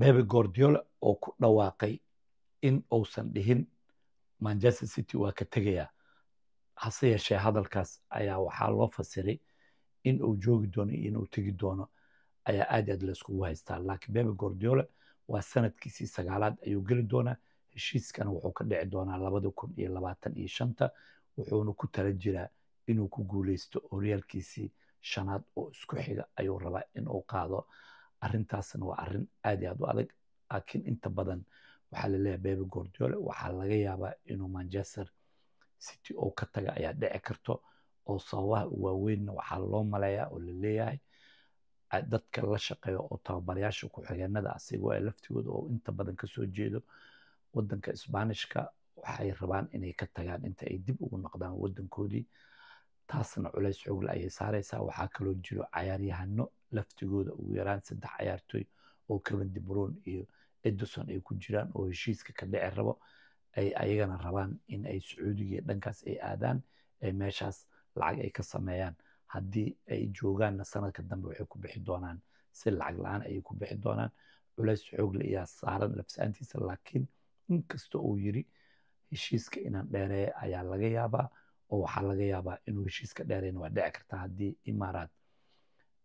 Bebe Guardiola oo ku dhawaaqay in uusan dhihin Manchester City waa ka tegayaa. Hase yeeshee hadalkaas ayaa waxaa loo fasiray in uu joogi doono iyo inuu tegi doono. Ayaa aad aad layskugu haystaa laakiin Bebe Guardiola waa sanadkiisii sagaalaad ayuu geli doonaa. Heshiiskana wuxuu ka dhici doonaa labada kun iyo labaatan iyo shanta. Wuxuuna ku tala jiraa inuu ku guuleysto horyaalkiisii shanaad oo isku xiga ayuu rabaa in uu qaado arrintaasna waa arrin aad iyo aad u adag laakiin inta badan waxaa la leeyahay Bebe Guardiola waxaa laga yaabaa inuu Manchester City oo ka taga ayaa dhici karto oo sababaha waaweynna waxaa loo maleeyaa oo la leeyahay. Dadka la shaqeeya oo tababarayaasha ku-xigeenada asigoo ay laftigooda oo inta badan ka soo jeedo wadanka isbaanishka waxay rabaan inay ka tagaan inta ay dib ugu noqdaan wadankoodii taasna culays xoogle ayay saareysaa waxaa kaloo jiro cayaaryahano laftigooda ugu yaraan saddex cayaartooy oo Kevin De Bruyne iyo Ederson ay ku jiraan oo heshiiska ka dhici rabo ay ayagana rabaan in ay Sacuudiga dhankaas ay aadaan meeshaas lacag ay ka sameeyaan. Haddii ay joogaanna sanadka dambe waxay ku bixi doonaan si lacag la'aan ayay ku bixi doonaan. Culays xoogle ayaa saaran labsaantiisa laakiin inkasta uu yiri heshiiska inaan dheereeya ayaa laga yaabaa oo waxaa laga yaabaa inuu heshiiska dheereyna waa dhici kartaa haddii imaaraat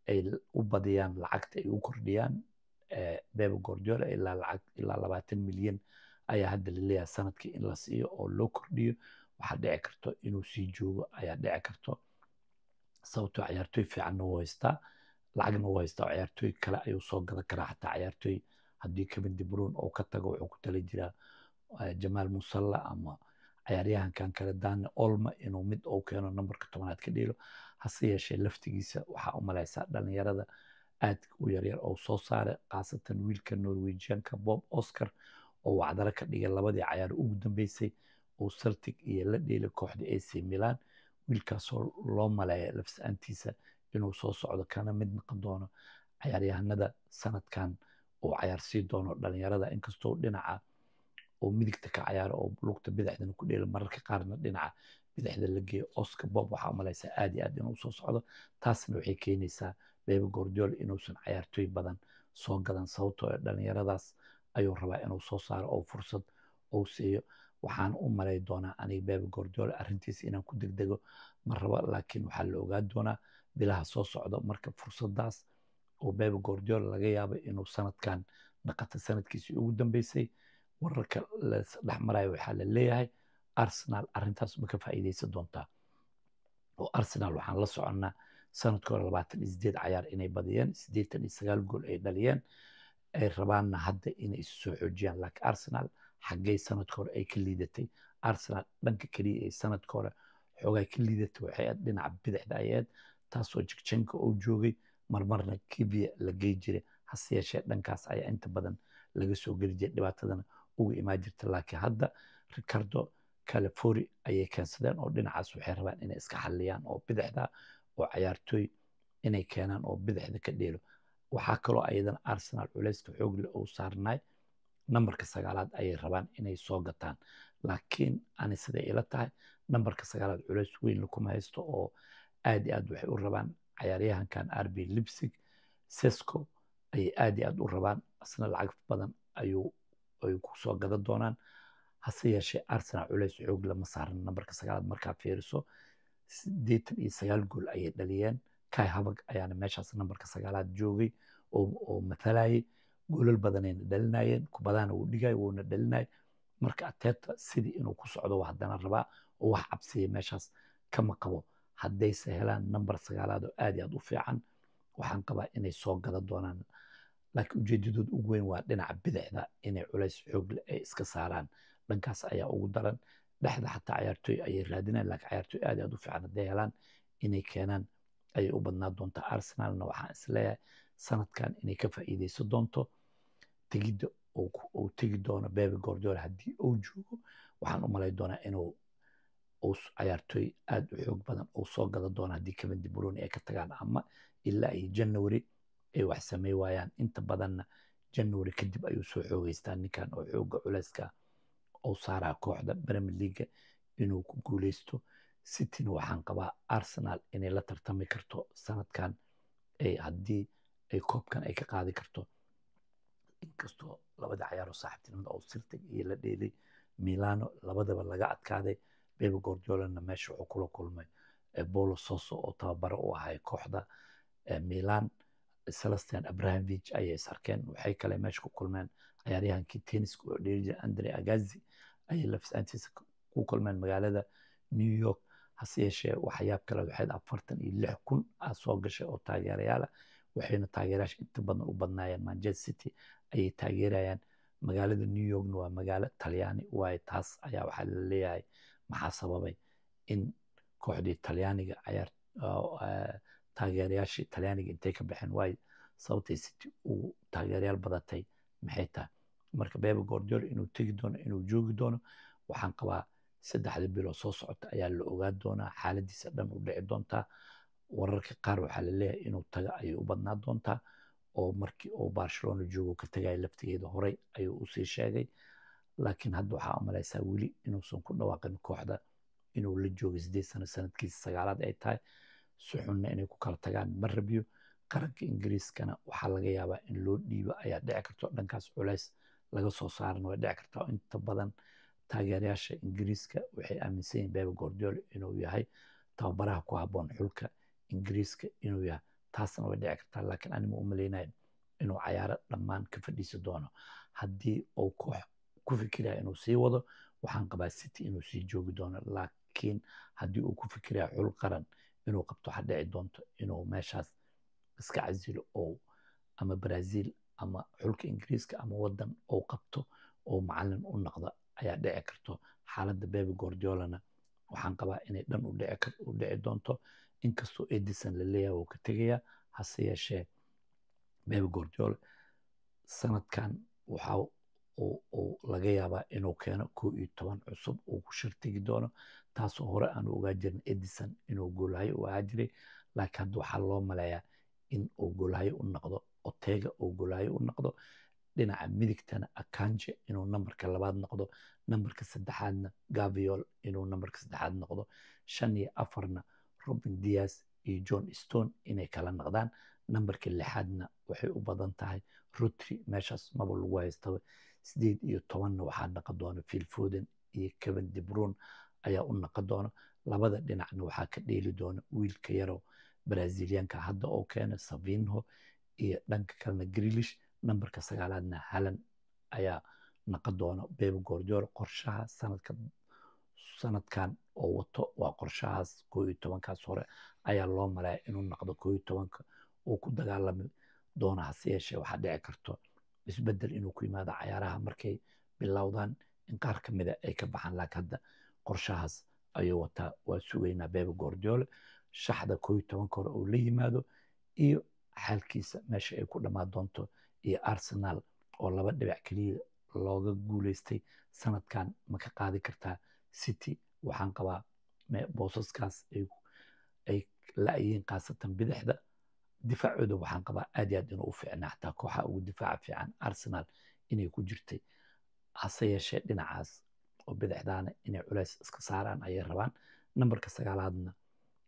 ay u badiyaan lacagta ay u kordhiyaan Bebe Guardiola ilaa lacag ilaa labaatan milyan ayaa hadda la leeyahay sannadkii in la siiyo oo loo kordhiyo. Waxaa dhici karto inuu sii joogo ayaa dhici karto. Sababtoo ciyaartooy fiicanna wuu haystaa lacagna wuu haystaa oo ciyaartooy kale ayuu soo gadan karaa. Xataa ciyaartooy haddii Kevin De Bruyne oo ka tago wuxuu ku tali jiraa Jamaal Musalla ama ciyaaryahankan kale Dani Olmo inuu mid uu keeno nambarka tobanaad ka dheelo hase yeeshee laftigiisa waxaa u malaysaa dhalinyarada aad u yaryar oo soo saaray khaasatan wiilka Norwegianka Bob Oscar oo wacdaro ka dhigay labadii cayaar. Ugu dambeysay oo Celtic iyo la dheelay kooxda AC Milan wiilkaasoo loo maleeya lafsaantiisa inuu soo socdo kana mid noqon doono cayaaryahanada sanadkan uu cayaarsii doono dhalinyarada inkastoo dhinaca oo midigta ka cayaaro oo lugta bidixdana ku dheelo mararka qaarna dhinaca bidixda la geeyo. Oscar Bob waxaa u malaysaa aad iyo aad inuu soo socdo taasna waxay keenaysaa Bebe Guardiola inuusan cayaartooy badan soo gadan sababtoo dhalinyaradaas ayuu rabaa inuu soo saaro oo fursad uu siiyo. Waxaan u malay doonaa aniga Bebe Guardiola arrintiisa inaan ku degdego ma rabo laakiin waxaa la ogaa doonaa bilaha soo socda marka fursadaas oo Bebe Guardiola laga yaabo inuu sanadkan naqata sanadkiisii ugu dambeysay wararka la dhex marayo waxaa la leeyahay Arsenal arrintaas ma ka faa'iideysan doontaa? Oo Arsenal waxaan la soconnaa sannadkii labaatan iyo sideed cayaar inay badiyeen siddeetan iyo sagaal gool ay dhaliyeen ay rabaanna hadda inay isu xoojiyaan. Laakiin Arsenal xaggay sanadka ay ka liidatay. Arsenal dhanka keliya ay sanadka xoogaa ka liidatay waxay aad dhinaca bidixda ayayd taasoo jigjanka uu joogay. Marmarna kibia la gey jiray. Hase yeeshee dhankaas ayaa inta badan laga soo geli jiray. Dhibaatadana uga imaan jirta laakiin hadda Ricardo Calafori ayay keensadeen oo dhinacaas waxay rabaan inay iska xalliyaan oo bidixda oo cayaartooy inay keenaan oo bidixda ka dheelo. Waxaa kaloo ayadana Arsenal culayska xoog leh oo saarnay nambarka sagaalaad ayay rabaan inay soo gataan. Laakiin ani siday ila tahay nambarka sagaalaad culays weyn lakuma haysto oo aad iyo aad waxay u rabaan cayaaryahankan RB Leipzig Sesco ayay aad iyo aad u rabaan. Asna lacag badan ayuu ay ku soo gadan doonaan. Hase yeeshee Arsenal culays xoog lama saaran nambarka sagaalaad markaa fiiriso. Siddeetan iyo sagaal gool ayay dhaliyeen. Kai Havertz ayaana meeshaas nambarka sagaalaad joogay oo matalayay goolal badanayna dhalinayeen kubadahana wuu dhigay wuuna dhalinay marka Arteta sidii inuu ku socdo haddana rabaa oo wax cabsiya meeshaas kama qabo. Haddayse helaan nambar sagaalaad oo aad iyo aad u fiican waxaan qabaa inay soo gadan doonaan laakiin ujeedadooda ugu weyn waa dhinaca bidixda inay culays xoog leh ay iska saaraan. Dhankaas ayaa ugu daran. Dhexda xataa cayaartooy ayay raadinayaan laakiin cayaartooy aad aad u fiican hadday helaan inay keenaan ayay u badnaa doontaa Arsenalna waxaan is leeyahay sanadkan inay ka faa'iideysan doonto tegidda uu tegi doono Bebe Guardiola haddii uu joogo waxaan u malay doonaa inuu uu cayaartooy aad u xoog badan uu soo gadan doono haddii Kevin De Bruyne ay ka tagaan ama ilaa iyo January ay wax samey waayaan. Inta badanna January kadib ayuu soo xoogeystaa ninkan oo xooga culayska uu saaraa kooxda Premier League inuu ku guuleysto Cityna waxaan qabaa Arsenal inay la tartami karto sanadkan haddii ay koobkan ay ka qaadi karto. Inkastoo labada cayaaroo saaxiibtinimada oo siltig iyo la dheelay milano labadaba laga adkaaday bebe gordiolana meesha wuxuu kula kulmay bolo soso oo tababaro u ahay kooxda milan celestian abrahamovich ayay is arkeen waxay kale meesha ku kulmeen cayaaryahankii tenniska oo dheeli andre agazi ayay lafisaantiisa ku kulmeen magaalada new york. Hase yeeshee waxyaab kale waxayd afartan iyo lix kun ah soo gashay oo taageerayaala waxayna taageerayaasha inta badan u badnaayeen manchester city ayay taageerayaan magaalada new yorkna waa magaalo talyaani waayo taas ayaa waxaa la leeyahay maxaa sababay in kooxdii talyaaniga cayaar taageerayaashii talyaaniga intay ka baxeen waayo sababtay city uu taageerayaal badatay maxay tahay? Marka bebe gordiol inuu tegi doono inuu joogi doono waxaan qabaa saddexda bilood soo socota ayaa la ogaan doonaa xaaladiisa dhan u dhici doontaa wararka qaar waxaa la inuu taga ayay u badnaa doontaa oo markii uu barcelona joogo ka tagaya laftigeeda horey ayuu u sii sheegay. Laakiin hadda waxaa umalaysaa weli inuusan ku dhawaaqin kooxda inuu la joogay sideed sano sanadkiisa sagaalaad ay tahay si xunna inay ku kala tagaan. Ma rabiyo qaranka ingiriiskana waxaa laga yaabaa in loo dhiibo ayaa dhici karto dhankaas culays laga soo saarana way dhici kartaa inta badan taageerayaasha ingiriiska waxay aaminsan yihiin bebe gordiol inuu yahay tababaraha ku habboon xulka ingiriiska inuu yahay. Taasna way dhici kartaa laakiin anima u inuu cayaaro dhammaan ka fadhiisi doono. Haddii uu koox ku fikiraya inuu sii wado waxaan qabaa city inuu sii joogi doono laakiin haddii uu ku fikiraya xul qaran inuu qabto waxa dhici doonto inuu meeshaas iska casilo oo ama brazil ama xulka ingiriiska ama wadan uu qabto oo macalin u noqda ayaa dhici karto xaaladda bebe gordiolana waxaan qabaa inay dhan u dhici doonto inkastoo edison la leeyahay wuu ka tegayaa hase yeeshee bebe gordiol sanadkan waxa uu laga yaabaa inuu keeno kow iyo toban cusub uu ku shirtigi doono taasoo hore aanu ogaa jirin edison inuu goolhayo u ahaa jiray. Laakiin hadda waxaa loo maleeyaa in uu goolhayo u noqdo otega uu goolhayo u noqdo dhinaca midigtana akanje inuu nambarka labaad noqdo nambarka saddexaadna gaviol inuu nambarka saddexaad noqdo shan iyo afarna robin dias iyo john stone inay kala noqdaan nambarka lixaadna waxay u badan tahay rotry meeshaas maba lagu haystaba sideed iyo tobanna waxaa naqon doona phil foden iyo kevin debrun ayaa u naqon doona labada dhinacna waxaa ka dheeli doona wiilka yarow brazilianka hadda oo keena savinho iyo dhanka kalena grilish nambarka sagaalaadna halan ayaa naqon doona bebe gordiol qorshaha sanadka sanadkan oo wato waa qorshahaas koo iyo tobankaas hore ayaa loo malaya inuu noqdo koo iyo tobanka uu ku dagaalami doono hase yeeshee waxaa dhici karto isbeddel inuu ku yimaado cayaaraha markay bilowdaan. In qaar ka mida ay ka baxaan laakiin hadda qorshahaas ayuu wataa. Waa sugaynaa bebe gordiol shaxda koo iyo tobanka hore uu la yimaado iyo xaalkiisa meesha ay ku dhammaan doonto iyo arsenal oo laba dhibac keliya looga guuleystay sanadkan. Ma ka qaadi kartaa city? Waxaan qabaa boosaskaas ay la-yihiin khaasatan bidixda difaacooda waxaan qabaa aad iyo aad inuu u fiicnaa xataa kooxa ugu difaaca fiican arsenal inay ku jirtay hase yeeshee dhinacaas oo bidixdaana inay culays iska saaraan ayay rabaan nambarka sagaalaadna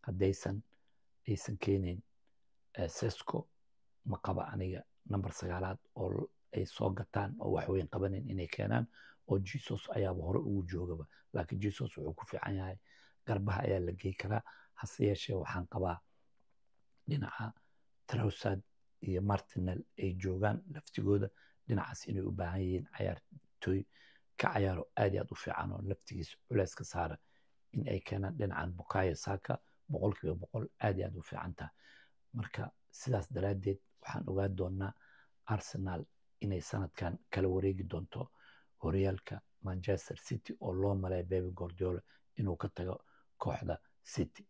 haddaysan aysan keenayn sesco ma qaba aniga namber sagaalaad oo ay soo gataan oo waxweyn qabanin inay keenaan oo jesus ayaaba hore ugu joogaba laakiin jesus wuxuu ku fiican yahay garbaha ayaa la gey karaa hase yeeshee waxaan qabaa dhinaca trowsad iyo martinel ay joogaan laftigooda dhinacaas inay u baahan yihiin cayaartooy ka cayaaro aad iyo aad u fiican oo laftigiisa culays ka saara in ay keenaan dhinacan bukayo saka boqol kiiba boqol aad iyo aad u fiican taha marka sidaas daraaddeed waxaan ogaan doonaa arsenal inay sanadkan kala wareegi doonto horyaalka manchester city oo loo malaya bebe gordiolo inuu ka tago kooxda city